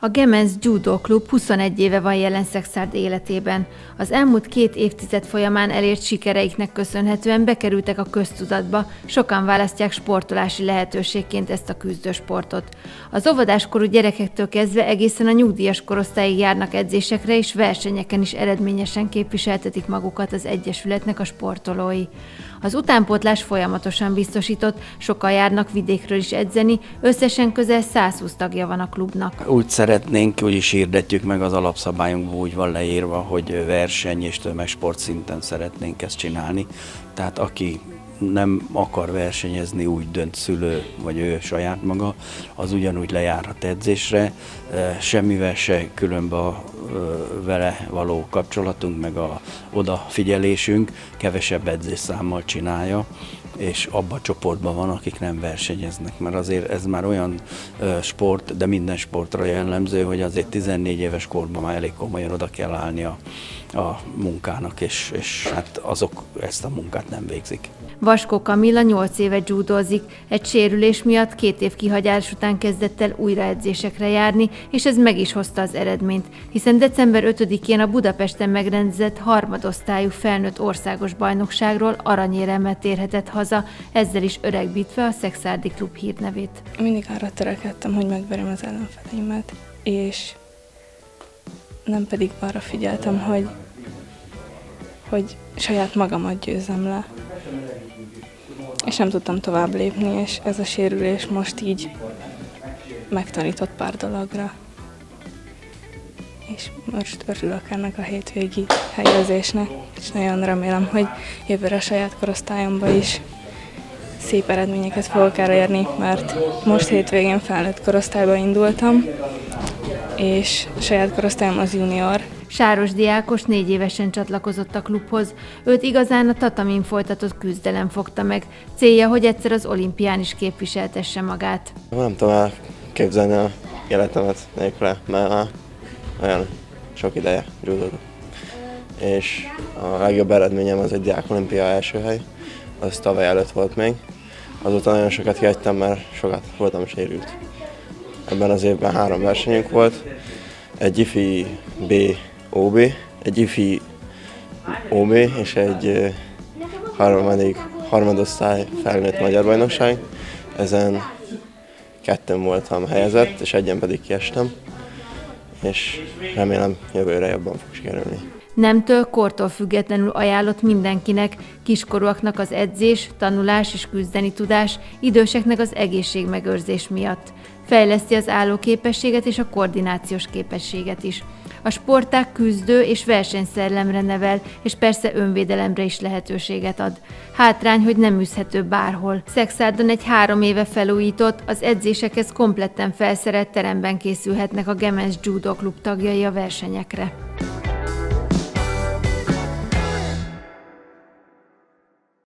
A Gemens Judo Klub 21 éve van jelen Szexárd életében. Az elmúlt két évtized folyamán elért sikereiknek köszönhetően bekerültek a köztudatba, sokan választják sportolási lehetőségként ezt a küzdősportot. Az óvodáskorú gyerekektől kezdve egészen a nyugdíjas korosztályig járnak edzésekre, és versenyeken is eredményesen képviseltetik magukat az Egyesületnek a sportolói. Az utánpótlás folyamatosan biztosított, sokan járnak vidékről is edzeni, összesen közel 120 tagja van a klubnak. Úgy szeretnénk, úgy is hirdetjük meg az alapszabályunkban, úgy van leírva, hogy verseny és tömegsport szinten szeretnénk ezt csinálni. Tehát aki nem akar versenyezni, úgy dönt szülő, vagy ő saját maga, az ugyanúgy lejárhat edzésre, semmivel se különbe a vele való kapcsolatunk, meg a odafigyelésünk. Kevesebb edzésszámmal csinálja, és abban a csoportban van, akik nem versenyeznek, mert azért ez már olyan sport, de minden sportra jellemző, hogy azért 14 éves korban már elég komolyan oda kell állni a, a munkának, és, és hát azok ezt a munkát nem végzik. Vaskó Kamilla 8 éve judózik, egy sérülés miatt két év kihagyás után kezdett el újra edzésekre járni, és ez meg is hozta az eredményt, hiszen december 5-én a Budapesten megrendezett harmadosztályú felnőtt országos bajnokságról aranyéremmel térhetett haza, ezzel is öregbítve a Szexárdi Klub hírnevét. Mindig arra törekedtem, hogy megverjem az ellenfeleimet, és nem pedig arra figyeltem, hogy, hogy saját magamat győzem le és nem tudtam tovább lépni, és ez a sérülés most így megtanított pár dologra. És most örülök ennek a hétvégi helyezésnek, és nagyon remélem, hogy jövőre a saját korosztályomban is szép eredményeket fogok elérni, mert most hétvégén felnőtt korosztályba indultam, és a saját korosztályom az junior, Sáros diákos négy évesen csatlakozott a klubhoz. Őt igazán a tatamin folytatott küzdelem fogta meg. Célja, hogy egyszer az olimpián is képviseltesse magát. Nem tudom elképzelni a életemet nélküle, mert már olyan sok ideje gyújtottam. És a legjobb eredményem az egy diák olimpia első hely, az tavaly előtt volt még. Azóta nagyon sokat kihagytam, mert sokat voltam sérült. Ebben az évben három versenyünk volt, egy IFI B OB, egy IFI OB és egy harmadik, harmadosztály felnőtt magyar bajnokság. Ezen ketten voltam helyezett, és egyen pedig kiestem, és remélem jövőre jobban fog sikerülni. Nemtől, kortól függetlenül ajánlott mindenkinek, kiskorúaknak az edzés, tanulás és küzdeni tudás, időseknek az egészségmegőrzés miatt. Fejleszti az állóképességet és a koordinációs képességet is. A sporták küzdő és versenyszellemre nevel, és persze önvédelemre is lehetőséget ad. Hátrány, hogy nem űzhető bárhol. Szexárdon egy három éve felújított, az edzésekhez kompletten felszerelt teremben készülhetnek a Gemens Judo Klub tagjai a versenyekre.